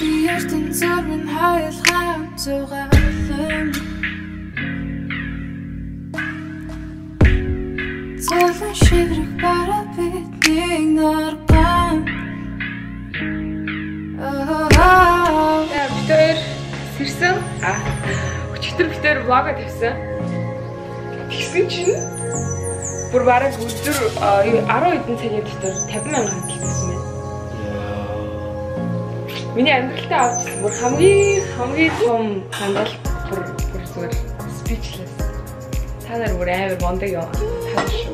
би ертөн зурвын хоёулаа зугаалan Цалан шиврэг бара бидний нарган За битээр сэрсэн. А өчигдөр битээр влога тавьсан. Тэгсэн чинь бүр бараг өдөр 10 хэдэн цагийн дотор 50 мянган хийсэн байна. Миний амьдралтаа авчихсан бүр хамгийн хамгийн том хангалт бүр бүр зүгээр speechless. Та нар бүр амар мондаг юм. Таа шүү.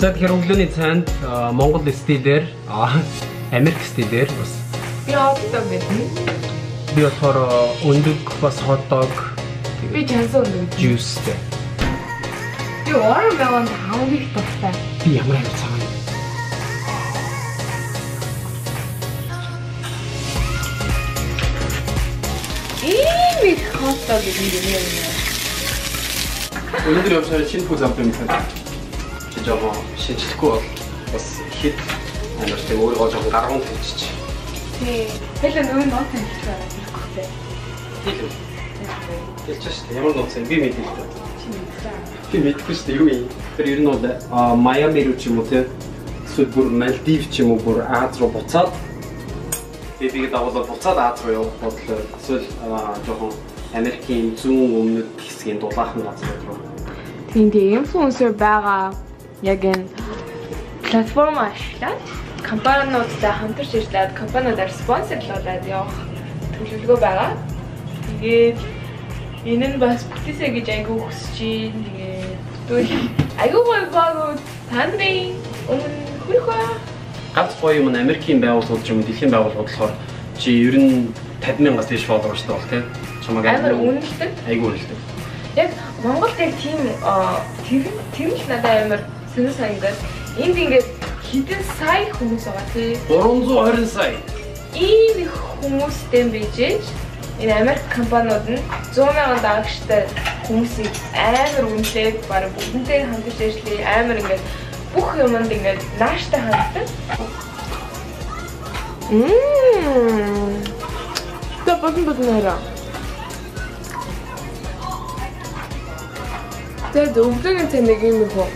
За тэгэхээр өглөөний цайнд Монгол стилээр Америк стилээр бас Би одод мэднэ. би болохоор өндөг бас хотдог Би жансан өндөг. juiceтэй. Би watermelon хамгийн их дуртай. Би ямар амар цагаан. Ийм их хотдог юм юм. Өнөөдөр явсаар шинэ пүүз авт юм байна. Чи жоо шинжлэхгүй бол бас хэд амар тийм өөрийгөө жоохон гаргуун хийчих. Тий. Хэлэн өвн нот хэлж байгаа хэрэггүй. Хэлв. Хэлж шүү дээ. Ямар нууц юм би мэдээ Би мэдэхгүй шүү дээ. Юу юм? Тэр ер нь бол Майами руу ч юм уу те эсвэл бүр Малдив ч юм уу бүр Аз руу буцаад би бигээ дагуулаад буцаад Аз руу явах бодлоо эсвэл жоохон Америкийн зүүн өмнөд хэсгийн дулаахан газар руу Тийм тийм инфлюенсер байгаа. Яг энэ платформ ашиглаад компаниудтай хамтарч ажиллаад компаниудаар спонсорлуулад явах төлөвлөгөө байгаа. Тэгээд энэ нь бас бүтээсэй гэж айгүй хүсэж байна. Тэгээд тэгвэл айгүй гоё багууд тандрын өмнө хүрэх ба. ганц гоё юм нь Америкийн байгууллагууд ч юм уу дэлхийн байгууллагууд болохоор чи ер нь 50 мянгаас дээш фолловерстай бол те чамаг Амар үнэлдэг. айгүй үнэлдэг. Яг Монголд яг тийм тэр л надад амар сонир санагдаад энд ингээд хэдэн сая хүмүүс байгаа тий. 320 сая. Ийм их хүмүүстэй бижээж энэ Америк компаниуд нь 100 мянган дагагчтай хүмүүсийг амар үнэлээд бараг бүгднтэй хамтарч ажиллая амар ингээд бүх юмд ингээд нааштай ханддаг. Мм. Тэ бодон бодон хараа. Тэгээд өглөөний цай нэг юм хөө.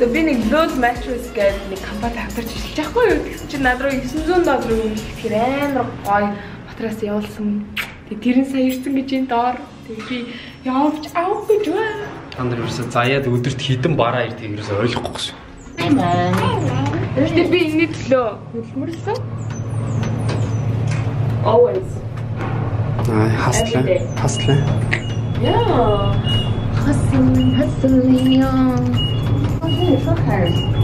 Тэгээд би нэг load mattress гэдэг нэг компанид хамтарч ажиллаж байхгүй юу? Тэгсэн чинь над руу 900 доллар өмнө тэгэхээр амар гоё матрас явуулсан. Тэгээд тэрэн сая ирсэн гэж энэ доор. Тэгээд би явж авах гэж байна. Та нар ерөөсө заяад өдөрт хідэн бараа ирдэг ерөөсө ойлгохгүй шүү. Тэгээд би энэний төлөө хөдөлмөрлсөн. Always. Аа day. Хаслаа. Yeah. Hustling, hustling. Okay, so hard.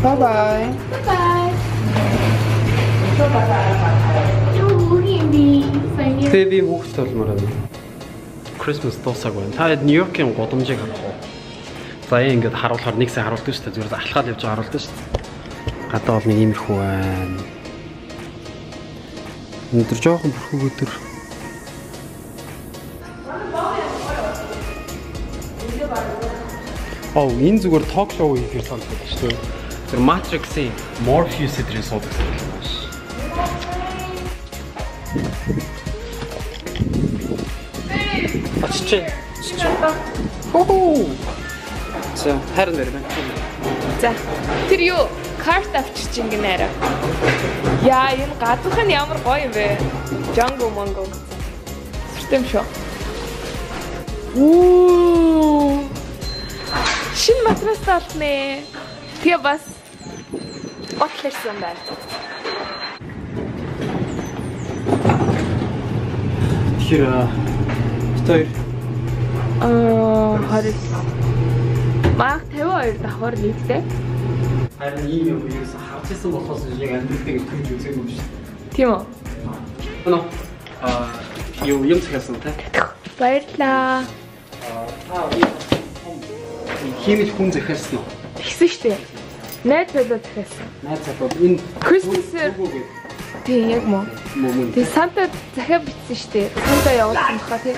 Bye bye. Bye bye. Тэгээ би хүүхэд толмоор байна. Christmas дуусаагүй байна. Та Нью-Йоркийн гудамжийг харах уу? За яа ингээд харуулахаар нэг сая харуулдаг шүү дээ. Зүгээр алхаад явж байгаа харуулдаг шүү дээ. Гадаа бол нэг иймэрхүү байна. Өнөөдөр жоохон бүрхэг өдөр. Оо, энэ зүгээр ток шоу хийхээр сонсдог шүү дээ. Тэр Matrix-ийн Morpheus эдрийн суудаг юм байна ш. Очиж. Хоо. За, харин дээр байна. За. Тэр юу? Карт авчирч ингэнэ арай. Яа, энэ гадуух нь ямар гоё юм бэ? Джанго монго. Сүртэм шүү. Уу. Шин матрас таалнэ. Тэгээ бас готлэрсэн байна. Тэгэхээр хоёр Аа, харин. Маг 52 давхар нийтдээ. харин ийм юм ерөөсө харж исэн болохоос яг амьдралдаа гэж түүж үзээгүй юм шүү. Тийм үү? Өнөө аа юу юм цагаасан та? Баярлаа. Аа та химич хүн захиалсан уу? Тэгсэн штэ. Найз болоод дахиасан. Найзад бол энэ гээд. Тийм яг мөн. Тэгээ Санта захиа бичсэн шүү дээ. Санта явуулсан баха тий.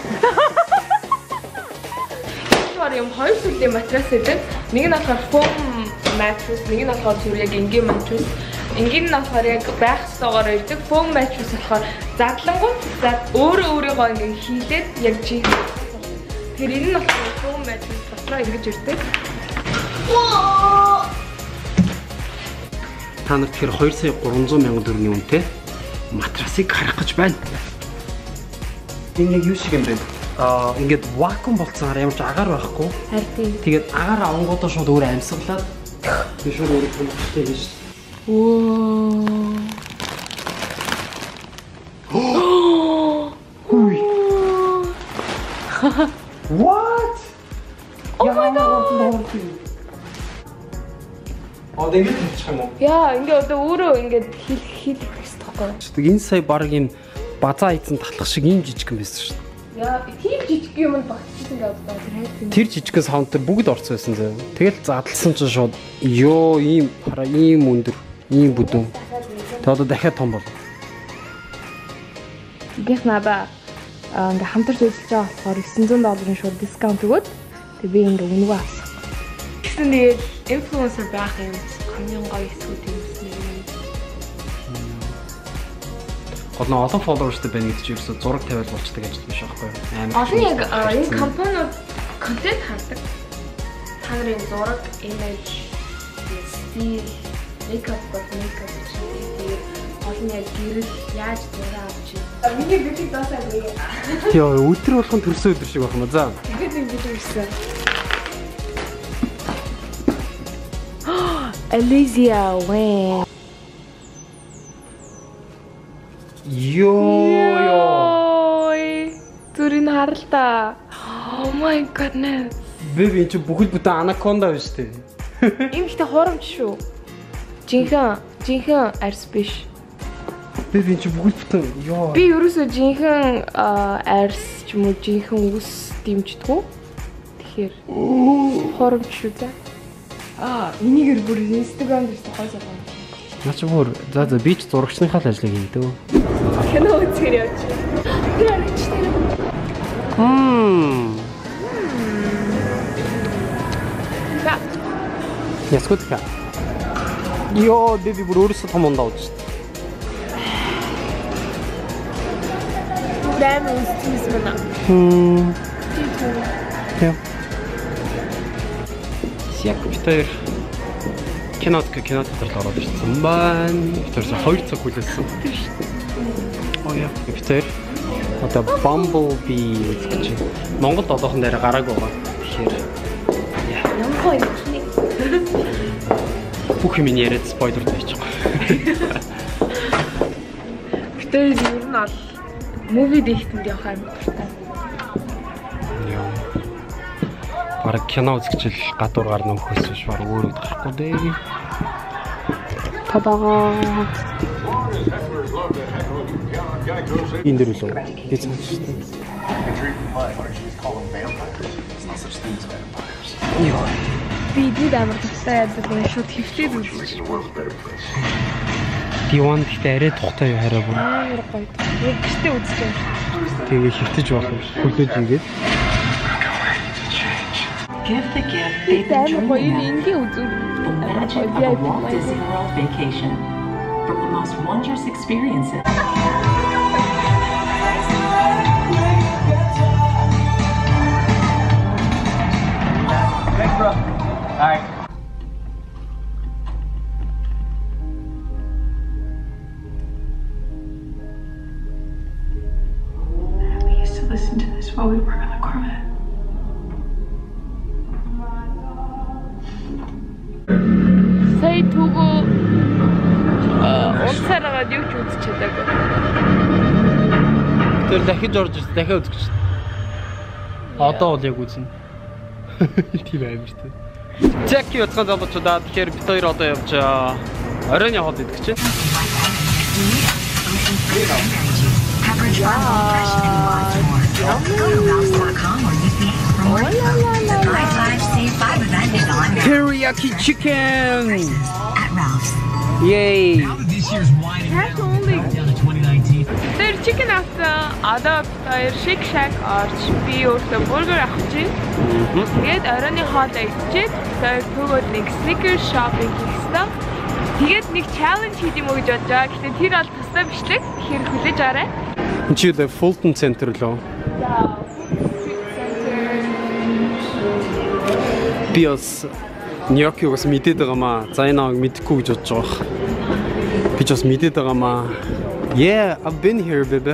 Тэгэхээр юм хоёр төрлийн матрас гэдэг. Нэг нь болохоор foam mattress, нэг нь болохоор зөв яг энгийн mattress. Энгийн нь болохоор яг байх ёстойгоор ирдэг. Foam mattress болохоор задлангууд за өөрөө өөрийгөө ингээ хийлээд яг чи. Тэр энэ нь болохоор foam mattress дотроо ингэж ирдэг. Та нар тэгэхээр 2 сая 300 мянган төгрөгийн үнэтэй матрасыг харах гэж байна. Энэ яг юу шиг юм бэ? Аа ингээд вакуум болцсоор ямар ч агаар байхгүй. Харин. Тэгээд агаар авангуудаа шууд өөр амьсгалаад би шууд өөр хүмүүстээ гэж. Оо. What? Oh А тэгээд хийчих юм уу? Яа, ингээ одоо өөрөө ингээ хил хил гэсэн тоххой. Тэг энэ сая баг юм базаа ийцэн татлах шиг ийм жижиг юм байсан шүү дээ. Яа, тийм жижиг юм багтчихсан гэдэг одоо тэр жижигхэн саунд төр бүгд орцсон байсан зөө. Тэгэл задлсан чинь шууд ёо ийм хараа ийм өндөр, ийм бүдүүн. Тэг одоо дахиад том бол. Гэх надаа аа, ингээ хамтарч үзэж байгаа болохоор 900 долларын шууд дискаунт өгөөд тэг би ингээ үнэгүй авсан. Тэгсэн тэгээд инфлюенсер байх юм хамгийн гоё эсвэл юмсэн юм. Гол нь олон фолловерстэй байна гэдэг чинь ерөөсө зураг тавиал болчдаг ажил биш байхгүй юу? Амар. Олон яг аа, энэ компаниуд контент хардаг. Та нарын зураг, имиж, стил, мейкап гэж тэгээд олон яг гэрэл яаж зураг авч чинь. Миний битиг даасаагүй. Йоо өдөр болгон төрсөн өдөр шиг байх юм аа. За. Тэгээд ингэ ирсэн. Alicia Wang. Йоо ёо. Ой. Зүрийн харалтаа. Oh my goodness. Бэби чи бүхэл бүтэн анаконда шүү дээ. Им ихтэй хоромч шүү. Жинхэнэ, жинхэнэ арс биш. Бэби чи бүхэл бүтэн ёо. Би ерөөсөө жинхэнэ а, арс ч юм уу жинхэнэ ус дэмждэггүй. Тэгэхээр хоромч шүү за. Аа, энийгэр бүр Instagram дээр тохиолж байгаа. Наа чи бүр за за би ч зурагчныхаа л ажлыг хийдэг. Кино үзэхээр явж. Тэр. Хм. За. Яскутка. Йоо бэби бүр өөрөөсөө том ундаа удаж шүү. Дэм үзчихсэн мэнэ. Хм. Яг битээр кинод кинод дотор ороод ирсэн байна. Битээрс 2 цаг хүлээсэн. Оо яа. Битээр одоо Bumblebee гэж Монголд одоохон дээр гараагүй байгаа. Тэгэхээр юм. бүх юм яриад спойлер тавьчих. Гэтэ ер нь бол муви дэхтэнд явах юм дуртай. Бараг кино үзчихэл гадуур гарна өхөөс биш баг өөрөө гарахгүй дээ. Тадаа. Энд дэр үлээ. Би цааш шүү дээ. Йоо. Би дид амар тустай яадаг юм шууд хөвтөөд үзчих. Диван гэхдээ арай тухтай юу хараа бүр. Амар гоё. Яг гэртээ үзэж байгаа. Тэгээ хөвтөж болох юм. Хөлөөд ингээд. Give the gift they've been dreaming of. The magic of a Walt Disney World vacation. From the most wondrous experiences. Thanks, bro. All right. listen to this while we were out. Тэр дахиж орж ирсэн. Дахиад үзэж чинь. Одоо бол яг үзнэ. Тийм амар шүү дээ. Зэки утгаан залуучуудаа тэгэхээр бид хоёр одоо явж оройн яваад идэх чинь. Coverage by impression and lots more. Go to Ralphs.com or use the app for more info. The Buy 5, Save 5 event is on now Teriyaki chicken. Yay. Now that авсан. Одоо хоёр Shake Shack орж би өөртөө бургер авах чинь. Тэгээд оройны хоолой идчихэд хоёр төгөөд нэг Snickers shopping ёстой. Тэгээд нэг challenge хийх юм уу гэж бодож байгаа. Гэтэ тэр бол тусдаа бичлэг. Тэгэхээр хүлээж аваарай. Энд чи the Fulton Center лөө. Би бас Нью-Йоркийг бас мэдээд байгаамаа. За энэ намайг мэдэхгүй гэж бодож байгаа. Би ч бас мэдээд байгаамаа. Yeah, I've been here, baby.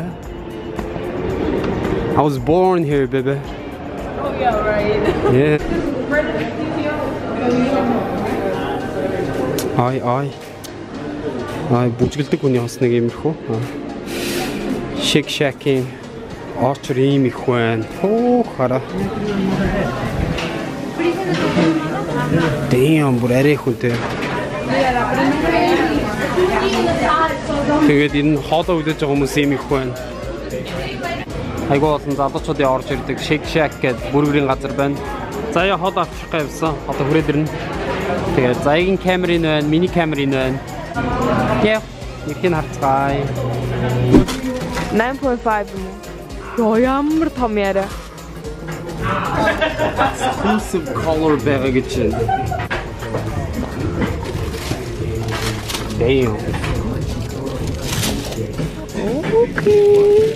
I was born here, baby. Oh yeah, right. Yeah. Ай ай. Ай бүжгэлдэг хүний бас нэг юмрхүү. Shake Shack-ийн орчор ийм их байна. Хөө хараа. Дэм бүр арай хүнтэй. Тэгээд энэ хоолоо үлээж байгаа хүмүүс ийм их байна. Айгуу олон залуучуудын орж ирдэг Shake Shack гэдэг бүргэрийн газар байна. За яа хоол авчих гэсэн. Одоо хүрээд ирнэ. Тэгээд заягийн камерын байна, мини камерын байна. Яа, нэгтийн харцгаая. 9.5 юм? Яа ямар том яриа. Exclusive color байгаа гэж. Damn.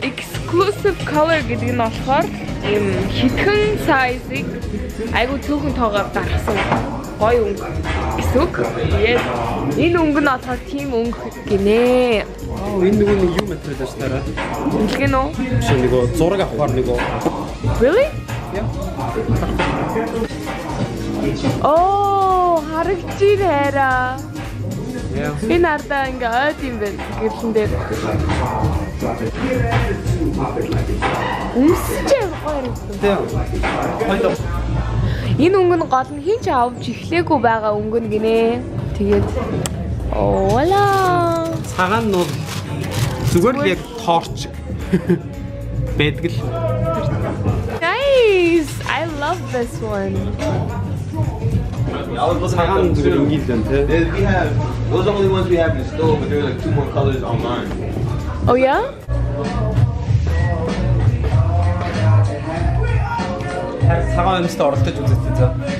Exclusive color гэдэг нь болохоор ийм хитгэн size-ыг айгу цөөхөн тоогоор гаргасан гоё өнгө гэсэн үг. Yes. Энэ өнгө нь болохоор тийм өнгө гинэ. Аа энэ нөгөө нэг юу материал байж таараа. Илгэн үү? Чи нөгөө зураг авахар нөгөө Really? Оо, харагдчих хайраа. Энэ ардаа ингээ ойд юм байна гэрлэн дээр. Үнсэж гоё юм. Хоёул Энэ өнгө нь гол нь хинч авч эхлэегүй байгаа өнгө нь гинэ. Тэгээд оо вала. цагаан нь зүгээр л яг торч байдаг л. Nice. I love this one. Цагаан зүгээр ингээл те. There's- We have those are the only ones we have in store, but there's like two more colors online. Oh yeah? Цагаан өмсөд оролдож үзэх за. I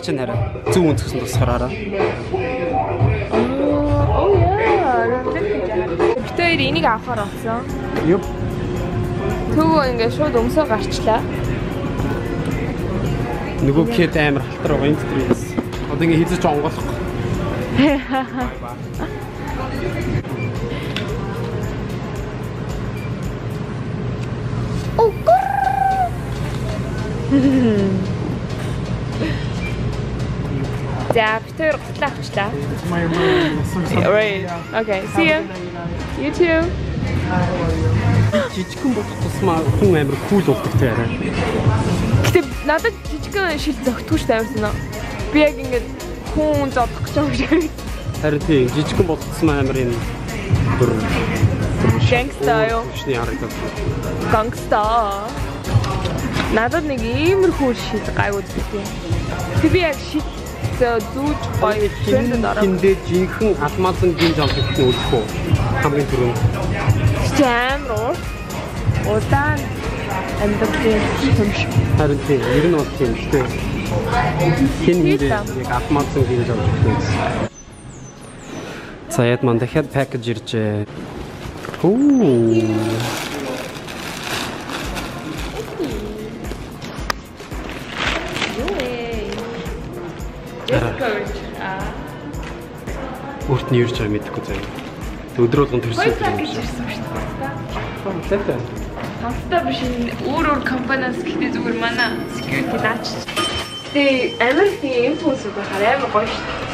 Оо харагч нь хараа. Зөв өнцгсөн тусгаар хараа. Oh yeah. Битээр энийг авахар болсон. Юп. Төвөө ингээ шууд өмсөө гарчлаа. Нөгөө кэт амар халтар байгаа энэ төрөөс. Одоо ингэ хизэж онгоолох. За, битээр готлаа авчлаа. Right. Okay. See you. You too. Жижигхэн болох тусмаа хүн амар кул болдог те арай. Гэтэ надад жижигхэн шил зөгтгүй шүү амарсан. Би яг ингээд хүн зодох гэж байгаа шиг. Харин тийм жижигхэн болох тусмаа амар энэ бүр Gangsta юу? Gangsta. Надад нэг иймэрхүү шил гайгүй үздэг. Тэг би яг шил зүүж гоё трендэд ороо. Тэндээ жинхэнэ алмазан гинж ирэх нь үлдэх үү? Хамгийн түрүүнд. Чамруу. Удаан амьдралын юм шиг. Харин тийм ер нь бол тийм шүү дээ. Хин та. яг автоматсан гинж ирэх юм. За яд ман дахиад пакэж иржээ. Хүү. Discourage. Аа. Өөрт нь юурч байгаа мэдэхгүй заяа. Өдөр болгон төрсөн юм шиг. ирсэн шүү дээ. Лэвэ. Хамтдаа биш өөр өөр компаниас гэхдээ зүгээр манай security наач. Амар тийм инфос байхаар амар гоё шүү дээ.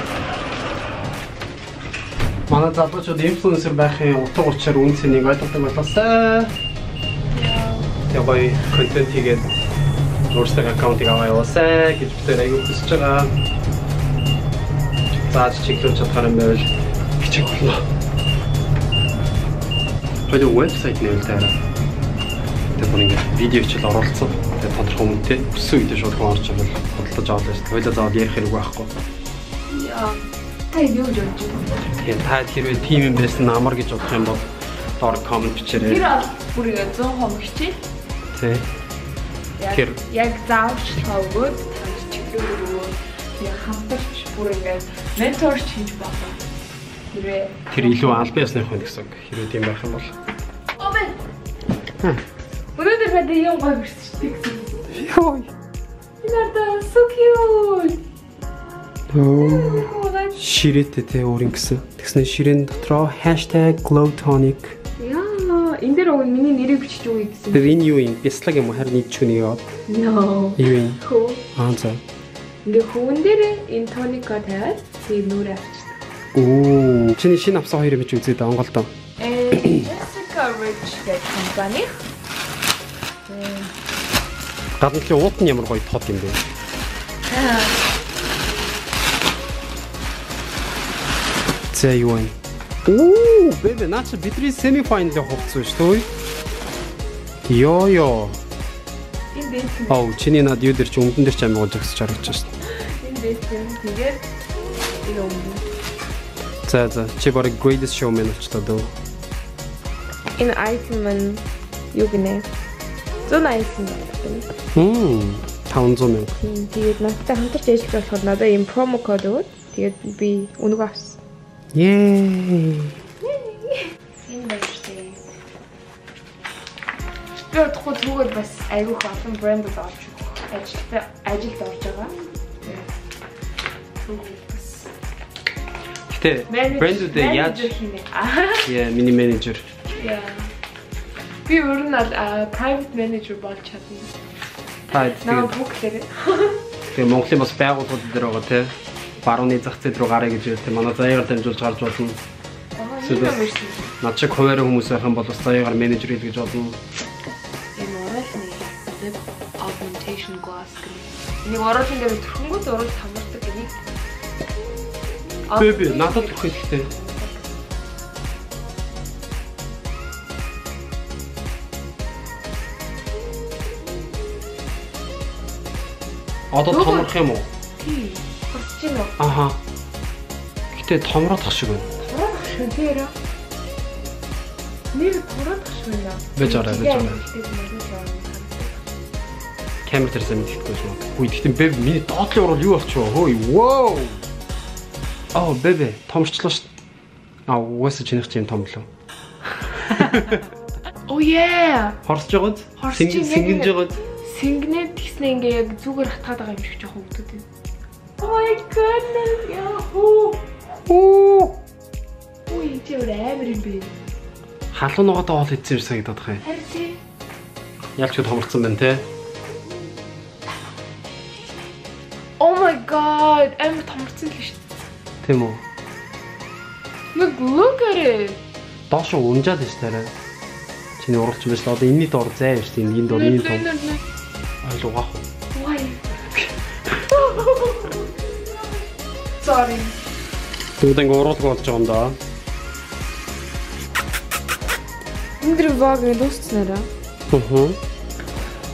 Манай залуучууд инфлюенсер байхын утга учир үн цэнийг ойлгодог болоосай. Тэгээ гоё контент хийгээд өөрсдөө аккаунтыг аваа яваасай гэж бид аягүй хүсэж байгаа. Зааж чиглүүлж чадхаар юм байвал хичээх болно. Хоёул вебсайт нэрэлтэй. Тэгээ бүр ингээд видео хичээл оролцсон. Тэгээ тодорхой үнэтэй өссөн үедээ шууд хүн орж ирэл худалдаж аваад байсан. Хоёул заавал ярих хэрэг байхгүй. Яа. Та юу гэж бодож байна? Тэгээ та хэрвээ тим юм байсан амар гэж бодох юм бол доор коммент бичээрэй. Тэр бол бүр ингэ 100% хичээл. Тий. Яг Тэр. яг заавчлаа өгөөд танд чиглүүлэг өгөөд яг хамтарч бүр ингэ менторч хийж болно. Хэрвээ Тэр илүү албан ёсны хүн гэсэн. Хэрвээ тийм байх юм бол. Өнөөдөр бид юм гоё бичсэн гэсэн. Йой. Инарда so cute. That's Ширээтэй те өөрийн гэсэн. Тэгснэ ширээн дотроо #glowtonic. Яа, энэ дээр өгн миний нэрийг бичиж өгье гэсэн. Тэр энэ юу юм? Бяцлаг юм уу? Харин нийт чүний яваад. No. Юу юм? Аа за. Ингээ хүүн дээр энэ тонико тавиад тийм нүрэ авчихсан. Оо, чиний шинэ авсан хоёрыг бич үзээд онголдоо. Э, Jessica Rich гэх компани. Гадна талын уут нь ямар гоё тод юм бэ? За юу вэ? Оо, бэбэ наач бидний final хувцсан шүү дээ. Йоо ёо. Аа, чиний над юу дээр ч өмдөн дээр ч амиг жагсаж харагдаж байна. Дэйт тэгээд өмнө. За за, чи барыг greatest showman болчлоо дөө. Энэ item нь юу гинэ? 180 байна. Хм, 500 мянга. Тэгээд надтай хамтарч ажиллаж болохоор надад ийм промо код өгөөд тэгээд би үнэгүй авсан. Yay! Би удахгүй зүгээр бас айгүйх олон брэндд олж ажилтаа ажилд орж байгаа. Бас Гэтэ брэндүүдээ яаж яа, миний менежер. Яа. Би өөр нь private manager болж чадна. Та тэгээд бүх дээр. тэгээ Монголын бас байгууллагууд дээр байгаа те. Барууны зах зээл рүү гараа гэж хэлдэг. Манай заяагаар дамжуулж гарч болно. Эсвэл-. Над шиг хуваарь хүмүүс байх юм бол бас заяагаар менежер хэл гэж болно. Энэ оруулны lip augmentation glass гэх. Энийг оруулын дээр оруул хамардаг энийг. Би би надад өгөх хэрэгтэй. Одоо томрох юм уу? Тийм. Босч юм уу? Аха. Гэтэ томрох шиг байна. Тураад шин тэр. Нэр тураад шиг байна. Бэж орой, бэж орой. Камер дээр мэдчихгүй юм. Хүй гэхдээ бэб миний доотлын урал юу болчихвоо? Хөөе. Вау. Аа бэбэ томрчлоо шүү. Аа угаасаа чинийх чинь том лөө. Oh yeah. Хорсож Хорсож сингэж байгаад Сингнэт гэснээ ингээ яг зүгээр хатгаад байгаа юм шиг жоохон өгдөг юм. Oh my goodness. Яхуу. Оо. Үй чи амар юм бэ. халуун нугатаа хоол идсэн юм санагдаад байгаа юм. Харин чи Ялч хэд томрцсон байна те. Oh my god. Амар томорсон л шүү дээ. Тийм үү? Look look at it. Доош унжаад байна шүү дээ. Чиний уралч юм биш л одоо энэний дор зай шүү дээ. Энд дор энэ том. Ойлгох. Why? Sorry. Ингээ уруулга болж байгаа юм да. Өндөр нь дуусснараа. Аа.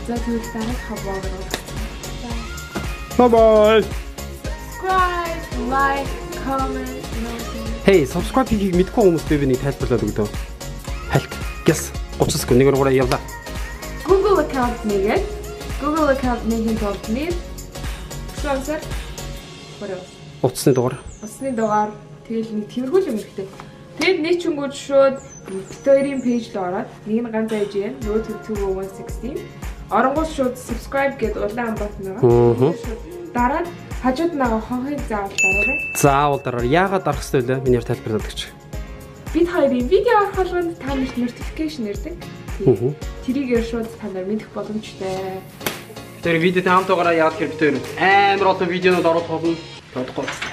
За тэгвэл влог руу Bye bye. subscribe, like. Hey, subscribe хийхийг мэдгүй хүмүүс би биний тайлбарлаад өгдөө. Халт. Гэс. 30 секунд нэг урагаараа явлаа. Google account нэгээд Google account нэгийн тулд нэг sponsor else? Утасны дугаар. Усны дугаар тэгэл нэг тиймэрхүү юм хэрэгтэй. Тэгэд нэг чөнгөд шууд битэрийн пэйж рүү ороод нэг нь ганц ээж юм. Нөгөө төв 116. Оронгууд шууд subscribe гэдэг улаан бутан байгаа. Аа. Шууд Дараад хажууд байгаа хонхыг заавал дараарай. Заавал дараа яагаад дарах хэрэгтэй вэ? Миний тайлбарлаад өгч. Бид хоёрын видео орох болгонд та нарт notification ирдэг. Аа. Тэрийг шууд та нар мэдэх боломжтой. Тэр видеотэй хамт байгаараа яагаад гэхээр бид хоёр амар олон видеонууд оруулах болно. Тодгоо.